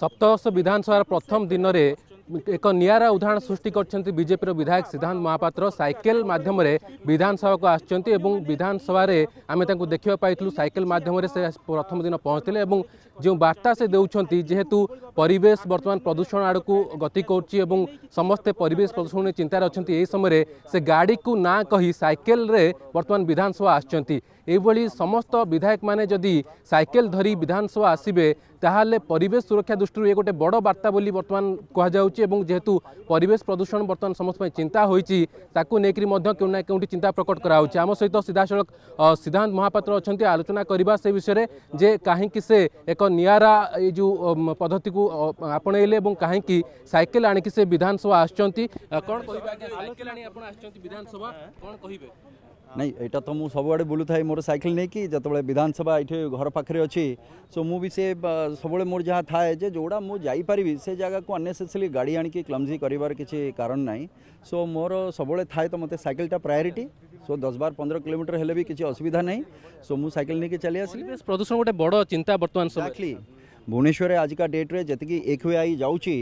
सप्तवर्ष विधानसभा प्रथम दिन ଏକ ନିଆରା ଉଦାହରଣ ସୃଷ୍ଟି କରିଛନ୍ତି ବିଜେପିର ବିଧାୟକ ସିଦ୍ଧାନ୍ତ ମହାପାତ୍ର ସାଇକେଲ ମାଧ୍ୟମରେ ବିଧାନସଭାକୁ ଆସିଛନ୍ତି ଏବଂ ବିଧାନସଭାରେ ଆମେ ତାଙ୍କୁ ଦେଖିବାକୁ ପାଇଥିଲୁ ସାଇକେଲ ମାଧ୍ୟମରେ ସେ ପ୍ରଥମ ଦିନ ପହଞ୍ଚିଥିଲେ ଏବଂ ଯେଉଁ ବାର୍ତ୍ତା ସେ ଦେଉଛନ୍ତି ଯେହେତୁ ପରିବେଶ ବର୍ତ୍ତମାନ ପ୍ରଦୂଷଣ ଆଡ଼କୁ ଗତି କରୁଛି ଏବଂ ସମସ୍ତେ ପରିବେଶ ପ୍ରଦୂଷଣ ନେଇ ଚିନ୍ତାରେ ଅଛନ୍ତି ଏହି ସମୟରେ ସେ ଗାଡ଼ିକୁ ନା କହି ସାଇକେଲରେ ବର୍ତ୍ତମାନ ବିଧାନସଭା ଆସିଛନ୍ତି ଏଇଭଳି ସମସ୍ତ ବିଧାୟକମାନେ ଯଦି ସାଇକେଲ ଧରି ବିଧାନସଭା ଆସିବେ ତାହେଲେ ପରିବେଶ ସୁରକ୍ଷା ଦୃଷ୍ଟିରୁ ଏ ଗୋଟେ ବଡ଼ ବାର୍ତ୍ତା ବୋଲି ବର୍ତ୍ତମାନ କୁହାଯାଉଛି जेहेतु परेश प्रदूषण बर्तन समस्त चिंता होती क्यों क्योंकि चिंता प्रकट कराऊ सहित सीधा सीधासल सिद्धांत महापात्र अच्छा आलोचना करने से विषय में जे कहीं से एक निरा जो पद्धति को आपण कहीं सैकेल आधानसभा से आ कह ନାଇଁ ଏଇଟା ତ ମୁଁ ସବୁଆଡ଼େ ବୁଲୁଥାଏ ମୋର ସାଇକେଲ ନେଇକି ଯେତେବେଳେ ବିଧାନସଭା ଏଠି ଘର ପାଖରେ ଅଛି ସୋ ମୁଁ ବି ସେ ସବୁବେଳେ ମୋର ଯାହା ଥାଏ ଯେ ଯେଉଁଟା ମୁଁ ଯାଇପାରିବି ସେ ଜାଗାକୁ ଅନ୍ନେସେସରି ଗାଡ଼ି ଆଣିକି କ୍ଲମ୍ଜି କରିବାର କିଛି କାରଣ ନାହିଁ ସୋ ମୋର ସବୁବେଳେ ଥାଏ ତ ମୋତେ ସାଇକେଲଟା ପ୍ରାୟୋରିଟି সো দশ বার পনেরো কিলোমিটার হলে বি কিছু অসুবিধা নাই সো মু সাইকেল নিয়ে চালি আসলি প্রদূষণ গোটে বড় চিন্তা বর্তমান সময় ভুবনেশ্বরে আজকা ডেট্রে যেতকি একুআই যাচ্ছি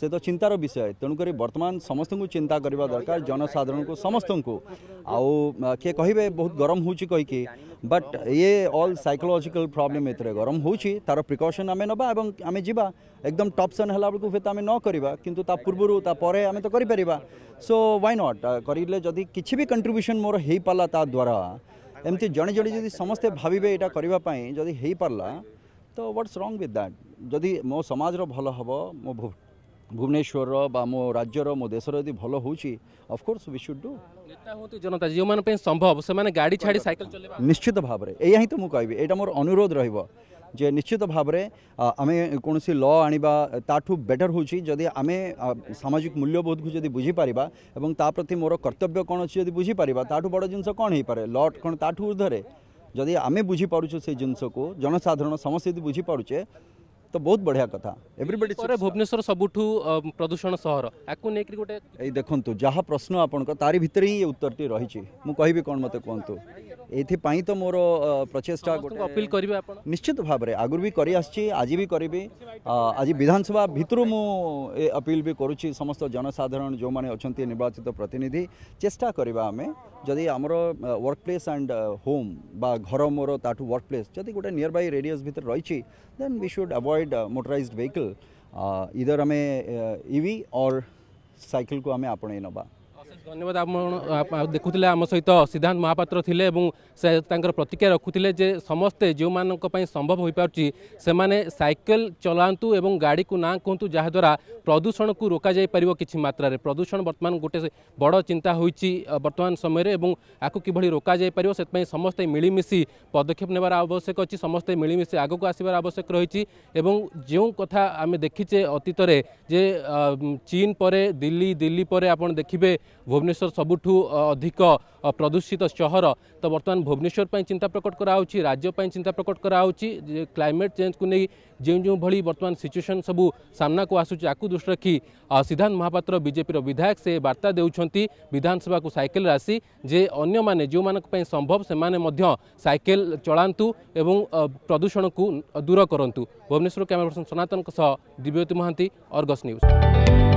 से तो चिंतार विषय तेणुक बर्तमान समस्त को चिंता करने दरकार जनसाधारण को समस्त को आउ किए कह बहुत गरम हो बट ये ऑल सैकोलोजिकल प्रॉब्लम ये गरम हो तार प्रिकसन आम ना और आम जा एकदम टप सन है हे तो आम नक कि पूर्व आम तो करपर सो व्वे नट करें जदि किसी भी कंट्रब्यूशन मोर हो पारा ताद्वारा एमती जड़े जड़े जी समस्ते भावे यहाँ करने जदि तो व्हाट्स रंग विथ दैट जदि मो समाज भल हम मो ଭୁବନେଶ୍ୱରର ବା ଆମ ରାଜ୍ୟର ମୋ ଦେଶର ଯଦି ଭଲ ହେଉଛି ଅଫକୋର୍ସ ବି ସୁଡ୍ ଡୁ ନେତା ହୁଅନ୍ତୁ ଜନତା ଯେଉଁମାନଙ୍କ ପାଇଁ ସମ୍ଭବ ସେମାନେ ଗାଡ଼ି ଛାଡ଼ି ସାଇକେଲ ନିଶ୍ଚିତ ଭାବରେ ଏଇଆ ହିଁ ତ ମୁଁ କହିବି ଏଇଟା ମୋର ଅନୁରୋଧ ରହିବ ଯେ ନିଶ୍ଚିତ ଭାବରେ ଆମେ କୌଣସି ଲ ଆଣିବା ତାଠୁ ବେଟର୍ ହେଉଛି ଯଦି ଆମେ ସାମାଜିକ ମୂଲ୍ୟବୋଧକୁ ଯଦି ବୁଝିପାରିବା ଏବଂ ତା ପ୍ରତି ମୋର କର୍ତ୍ତବ୍ୟ କ'ଣ ଅଛି ଯଦି ବୁଝିପାରିବା ତାଠୁ ବଡ଼ ଜିନିଷ କ'ଣ ହେଇପାରେ ଲ କ'ଣ ତାଠୁ ଉର୍ଦ୍ଧ୍ୱରେ ଯଦି ଆମେ ବୁଝିପାରୁଛୁ ସେଇ ଜିନିଷକୁ ଜନସାଧାରଣ ସମସ୍ତେ ଯଦି ବୁଝିପାରୁଛେ ତ ବହୁତ ବଢ଼ିଆ କଥା ଏଭ୍ରିବଡି ଭୁବନେଶ୍ୱର ସବୁଠୁ ପ୍ରଦୂଷଣ ସହର ୟାକୁ ନେଇକରି ଗୋଟେ ଏଇ ଦେଖନ୍ତୁ ଯାହା ପ୍ରଶ୍ନ ଆପଣଙ୍କ ତାରି ଭିତରେ ହିଁ ଉତ୍ତରଟି ରହିଛି ମୁଁ କହିବି କ'ଣ ମୋତେ କୁହନ୍ତୁ ଏଥିପାଇଁ ତ ମୋର ପ୍ରଚେଷ୍ଟା ଗୋଟେ ଅପିଲ କରିବେ ଆପଣ ନିଶ୍ଚିତ ଭାବରେ ଆଗରୁ ବି କରିଆସିଛି ଆଜି ବି କରିବି ଆଜି ବିଧାନସଭା ଭିତରୁ ମୁଁ ଏ ଅପିଲ ବି କରୁଛି ସମସ୍ତ ଜନସାଧାରଣ ଯେଉଁମାନେ ଅଛନ୍ତି ନିର୍ବାଚିତ ପ୍ରତିନିଧି ଚେଷ୍ଟା କରିବା ଆମେ ଯଦି ଆମର ୱାର୍କ ପ୍ଲେସ୍ ଆଣ୍ଡ ହୋମ୍ ବା ଘର ମୋର ତାଠୁ ୱାର୍କ ପ୍ଲେସ୍ ଯଦି ଗୋଟେ ନିୟର୍ ବାଇ ରେଡ଼ିୟସ୍ ଭିତରେ ରହିଛି then we should avoid deployed motorized vehicle इधर हमें ईवी और साइकिल को हमें आपणे नबा ধন্যবাদ আপনার দেখুলে আম সিদ্ধান্ত মহাপাত্র লে এবং সে তাঁর প্রতিক্রিয়া রাখুলে যে সমস্তে যে সম্ভব হয়ে পুচি সে সাইকেল চলাত এবং গাড়ি না কুহতু যাদ্বারা প্রদূষণ কু রোকা যাই পার কিছু মাত্রার প্রদূষণ বর্তমান গোটে বড় চিন্তা হয়েছি বর্তমান সময়ের এবং আকু কিভাবে রোকা যাই পার সে সমস্তে মিলিমিশি পদক্ষেপ নেবার আবশ্যক অনেক সমস্তে মিলিমিশি আগুক আসবার আবশ্যক রয়েছে এবং যে কথা আমি দেখিছে অতীতরে যে চীন পরে দিল্লি দিল্লি পরে আপনার দেখবে भुवनेश्वर सबुठ अधिक प्रदूषित सहर तो बर्तमान भुवनेश्वर पर चिंता प्रकट करा राज्यपे चिंता प्रकट करा क्लैमेट चेंज को नहीं जो जो भली बर्तमान सिचुएसन सब सामना को आसू दृष्टि रखी सिद्धांत महापात्र बजेपी विधायक से वार्ता दे विधानसभा को सैकेल आसी जे अने जो मानी संभव से सैकेल चलातु और प्रदूषण को दूर करूँ भुवनेश्वर कैमेरा पर्सन सनातन सह दिव्यज्योति महांती अर्गस न्यूज